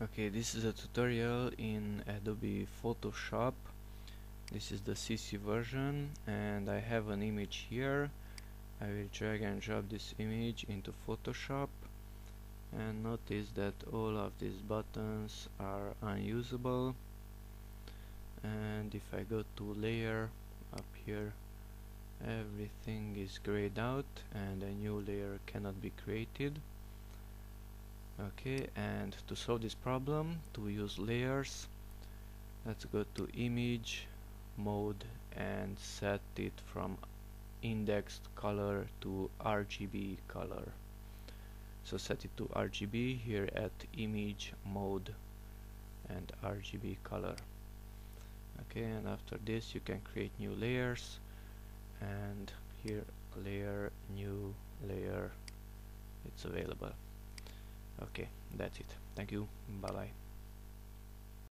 Okay, this is a tutorial in Adobe Photoshop. This is the CC version and I have an image here. I will drag and drop this image into Photoshop and notice that all of these buttons are unusable and if I go to layer up here everything is grayed out and a new layer cannot be created okay and to solve this problem to use layers let's go to image mode and set it from indexed color to RGB color. So set it to RGB here at image mode and RGB color. Okay and after this you can create new layers and here layer new layer it's available okay that's it. Thank you. Bye bye